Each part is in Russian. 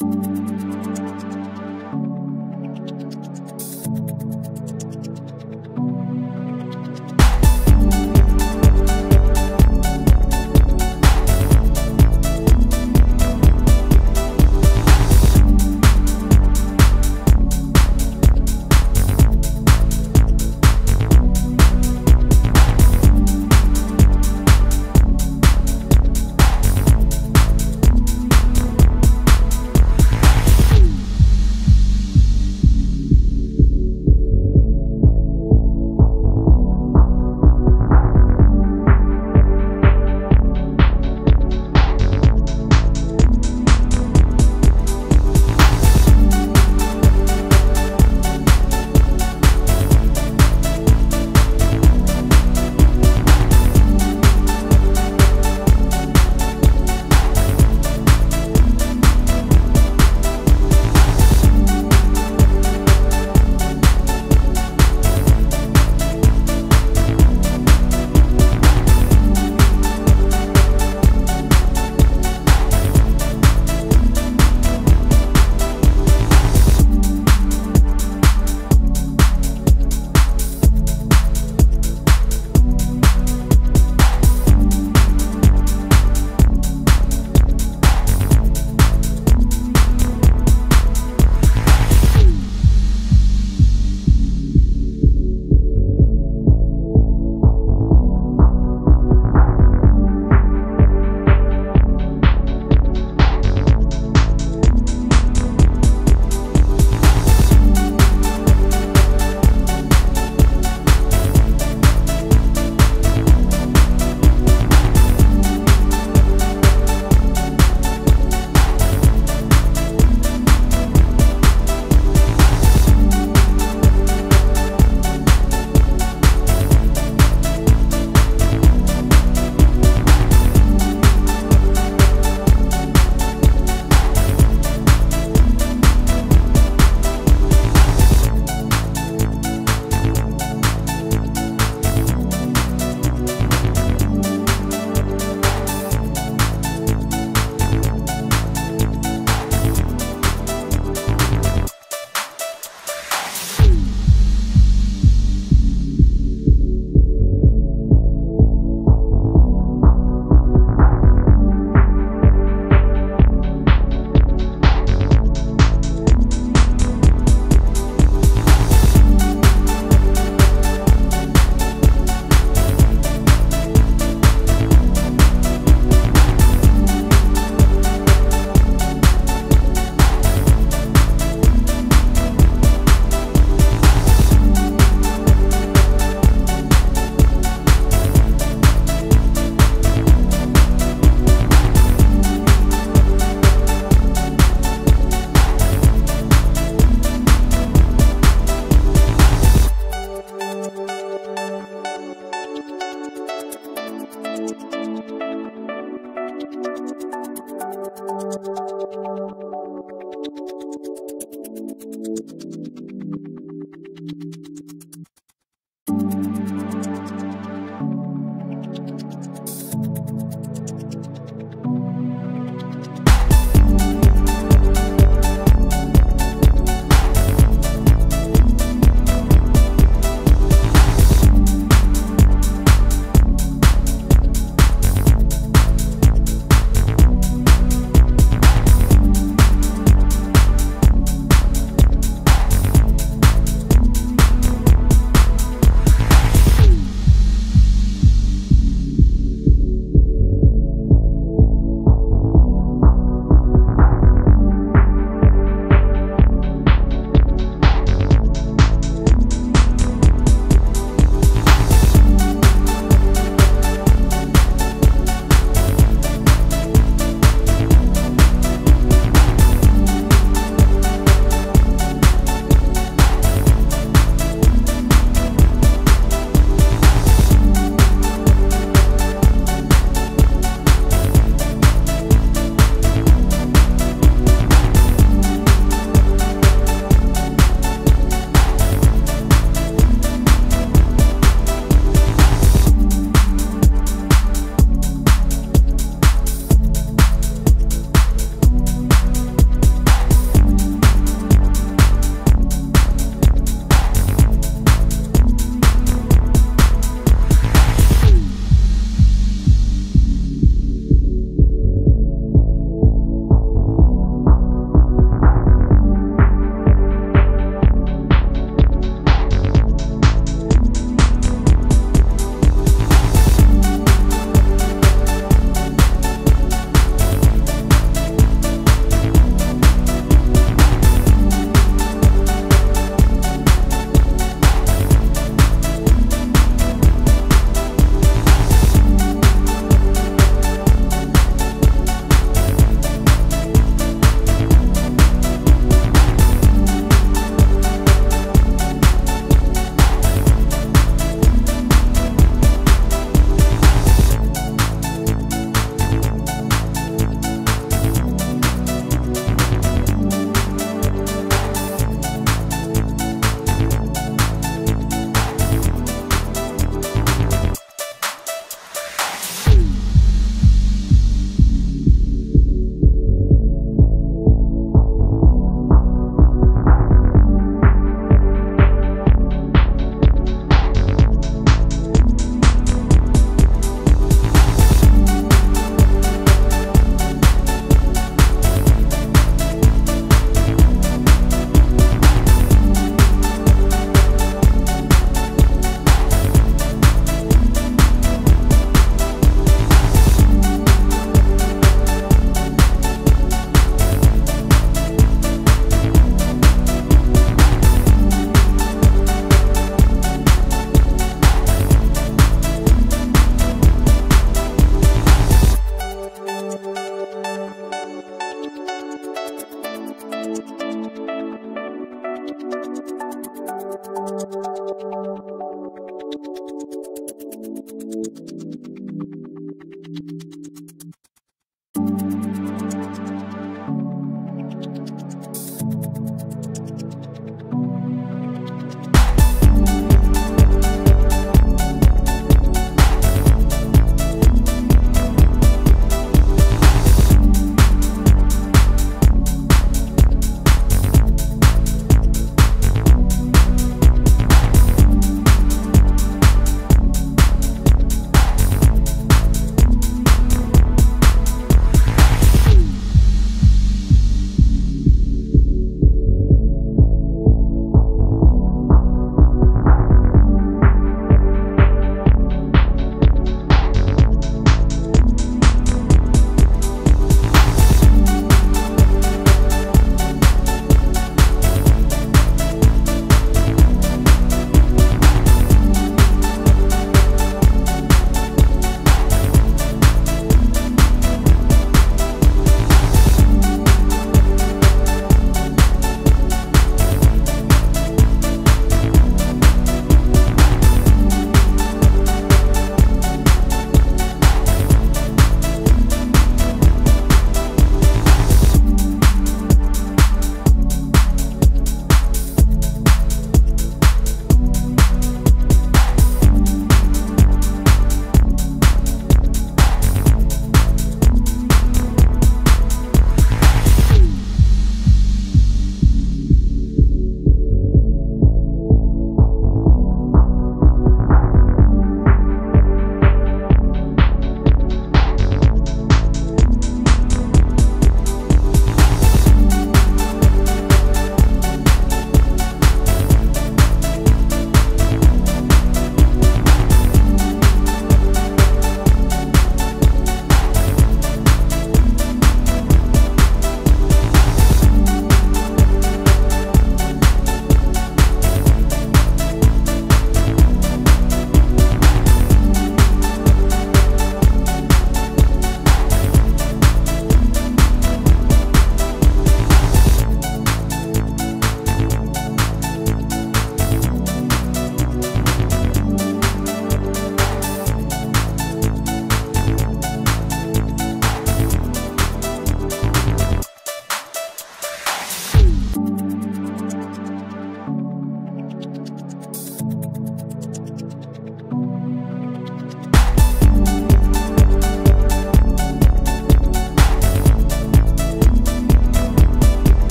you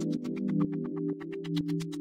Thank you.